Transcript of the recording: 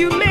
You may